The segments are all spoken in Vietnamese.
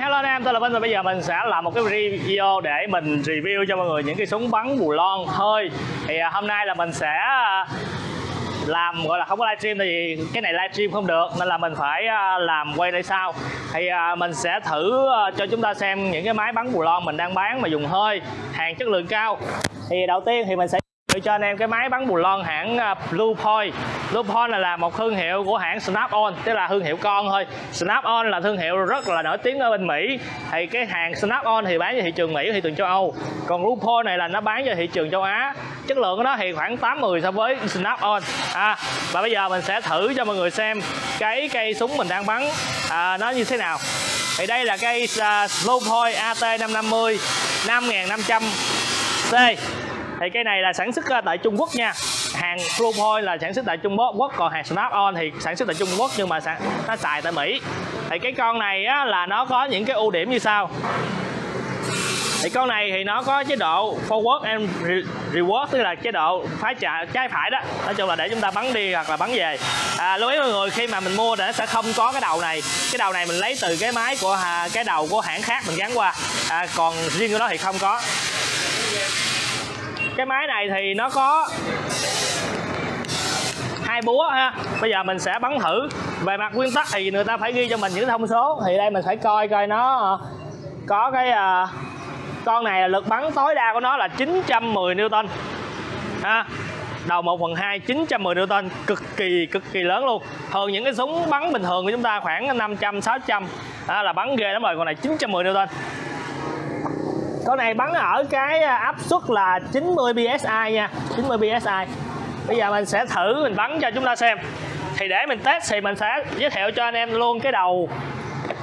hello anh em, tôi là Vinh và bây giờ mình sẽ làm một cái video để mình review cho mọi người những cái súng bắn bù lon hơi Thì à, hôm nay là mình sẽ à, làm gọi là không có livestream tại vì cái này livestream không được nên là mình phải à, làm quay lại sau. Thì mình sẽ thử cho chúng ta xem những cái máy bắn bù lon mình đang bán mà dùng hơi hàng chất lượng cao. Thì đầu tiên thì mình sẽ gửi cho anh em cái máy bắn bù lon hãng à, Blue Point. Blue Point là, là một thương hiệu của hãng Snap On tức là thương hiệu con thôi. Snap On là thương hiệu rất là nổi tiếng ở bên Mỹ. Thì cái hàng Snap On thì bán cho thị trường Mỹ thị trường châu Âu. Còn Blue Point này là nó bán cho thị trường châu Á. Chất lượng của nó thì khoảng 80 so với Snap On. À, và bây giờ mình sẽ thử cho mọi người xem cái cây súng mình đang bắn à, nó như thế nào. Thì đây là cây uh, Blue Point AT550 5500C thì cái này là sản xuất tại Trung Quốc nha. Hàng Blue là sản xuất tại Trung Quốc còn hàng Snap On thì sản xuất tại Trung Quốc nhưng mà nó xài tại Mỹ. Thì cái con này á, là nó có những cái ưu điểm như sau. Thì con này thì nó có chế độ forward and reward tức là chế độ phái trả trái phải đó. Nói chung là để chúng ta bắn đi hoặc là bắn về. À, lưu ý mọi người khi mà mình mua thì nó sẽ không có cái đầu này. Cái đầu này mình lấy từ cái máy của à, cái đầu của hãng khác mình gắn qua. À, còn riêng của nó thì không có cái máy này thì nó có hai búa ha. Bây giờ mình sẽ bắn thử. Về mặt nguyên tắc thì người ta phải ghi cho mình những thông số. Thì đây mình phải coi coi nó có cái uh, con này là lực bắn tối đa của nó là 910 Newton. Ha đầu 1 phần 2 910 Newton cực kỳ cực kỳ lớn luôn. Thường những cái súng bắn bình thường của chúng ta khoảng 500 600 à, là bắn ghê lắm rồi. Còn này 910 Newton con này bắn ở cái à, áp suất là 90 psi nha 90 psi bây giờ mình sẽ thử, mình bắn cho chúng ta xem. Thì để mình test thì mình sẽ giới thiệu cho anh em luôn cái đầu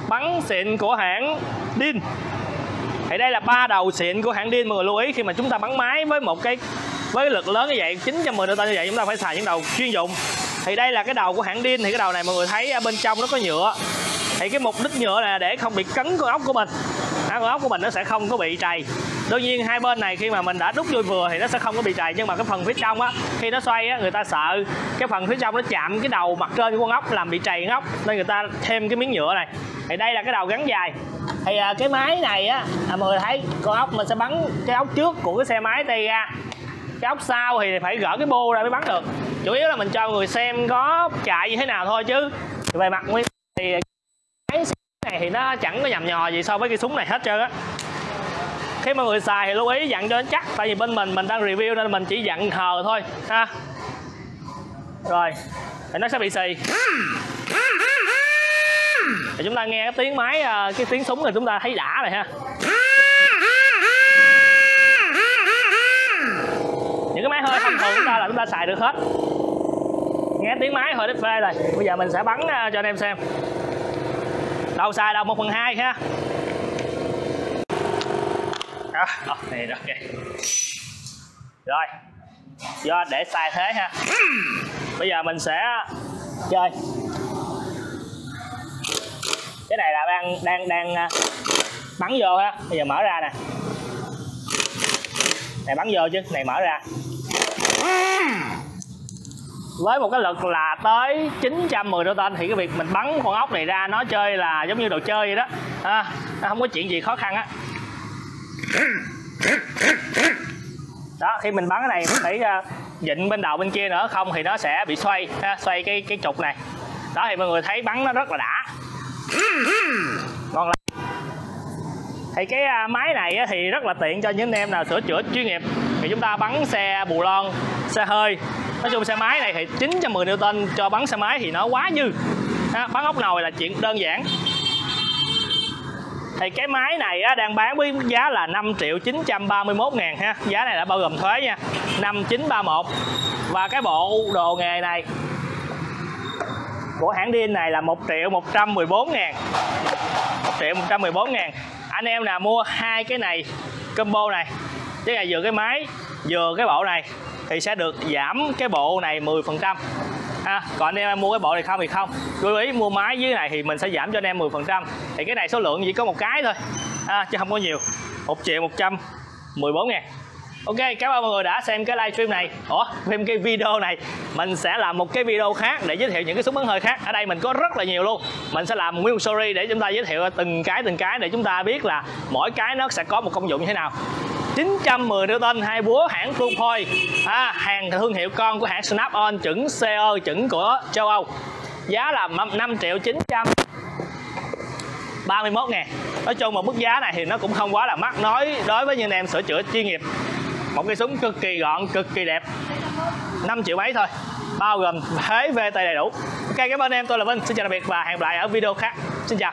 bắn xịn của hãng DIN. Thì đây là ba đầu xịn của hãng DIN, mọi người lưu ý. Khi mà chúng ta bắn máy với một cái, với lực lớn như vậy 910 Newton như vậy, chúng ta phải xài những đầu chuyên dụng. Thì đây là cái đầu của hãng DIN. Thì cái đầu này mọi người thấy bên trong nó có nhựa. Thì cái mục đích nhựa là để không bị cấn con ốc của mình à, con ốc của mình nó sẽ không có bị trầy đương nhiên hai bên này khi mà mình đã đúc vô vừa thì nó sẽ không có bị trầy nhưng mà cái phần phía trong á khi nó xoay á người ta sợ cái phần phía trong nó chạm cái đầu mặt trên của con ốc làm bị trầy con ốc nên người ta thêm cái miếng nhựa này. Thì đây là cái đầu gắn dài. Thì à, cái máy này á à, mọi người thấy con ốc mình sẽ bắn cái ốc trước của cái xe máy đây ra cái ốc sau thì phải gỡ cái bô ra mới bắn được. Chủ yếu là mình cho người xem có chạy như thế nào thôi chứ. Về mặt nguyên thì này thì nó chẳng có nhầm nhò gì so với cái súng này hết trơn á. Khi mọi người xài thì lưu ý dặn cho nó chắc, tại vì bên mình mình đang review nên mình chỉ dặn hờ thôi, ha. Rồi, thì nó sẽ bị xì. Thì chúng ta nghe cái tiếng máy ờ, cái tiếng súng thì chúng ta thấy đã rồi ha. Những cái máy hơi thông thường chúng ta là chúng ta xài được hết. Nghe tiếng máy hơi đứt phê rồi. Bây giờ mình sẽ bắn ờ, cho anh em xem đâu sai đâu 1 phần 2 ha. Đó, ờ, này rồi okay. rồi do để sai thế ha. Bây giờ mình sẽ chơi. Cái này là đang đang đang à, bắn vô ha. Bây giờ mở ra nè. Này bắn vô chứ này mở ra với một cái lực là tới 910 Newton thì cái việc mình bắn con ốc này ra nó chơi là giống như đồ chơi vậy đó. À, nó không có chuyện gì khó khăn á. Đó khi mình bắn cái này mình phải à, dịnh bên đầu bên kia nữa không thì nó sẽ bị xoay ha, xoay cái cái trục này. Đó thì mọi người thấy bắn nó rất là đã. Ngon lắm. Thì cái à, máy này thì rất là tiện cho những anh em nào sửa chữa chuyên nghiệp. Thì chúng ta bắn xe bù lon xe hơi nói chung xe máy này thì 910 Newton cho bắn xe máy thì nó quá dư. Ha, bắn ốc nồi là chuyện đơn giản. Thì cái máy này á, đang bán với giá là 5 triệu 931 ngàn ha. Giá này đã bao gồm thuế nha. 5931 và cái bộ đồ nghề này của hãng DIN này là 1 triệu 114 ngàn. 1 triệu 114 ngàn. Anh em nào mua hai cái này combo này tức là vừa cái máy vừa cái bộ này thì sẽ được giảm cái bộ này 10 phần trăm. À, còn anh em mua cái bộ này không thì không. Lưu ý mua máy dưới này thì mình sẽ giảm cho anh em 10 phần trăm. Thì cái này số lượng chỉ có một cái thôi à, chứ không có nhiều. 1 triệu 114 ngàn. Ok, cảm ơn mọi người đã xem cái livestream này. Ủa, thêm cái video này Mình sẽ làm một cái video khác để giới thiệu những cái súng bắn hơi khác. Ở đây mình có rất là nhiều luôn. Mình sẽ làm nguyên một series để chúng ta giới thiệu từng cái từng cái Để chúng ta biết là mỗi cái nó sẽ có một công dụng như thế nào. 910 Newton hai búa hãng Bluepoint à, hàng thương hiệu con của hãng Snap-on chuẩn CO chuẩn của châu Âu. Giá là 5 triệu 900 31 ngàn. Nói chung một mức giá này thì nó cũng không quá là mắc. Nói đối với những em sửa chữa chuyên nghiệp một cây súng cực kỳ gọn cực kỳ đẹp. 5 triệu mấy thôi bao gồm thuế VT đầy đủ. Ok cảm ơn em tôi là Vinh xin chào tạm biệt và hẹn gặp lại ở video khác. Xin chào.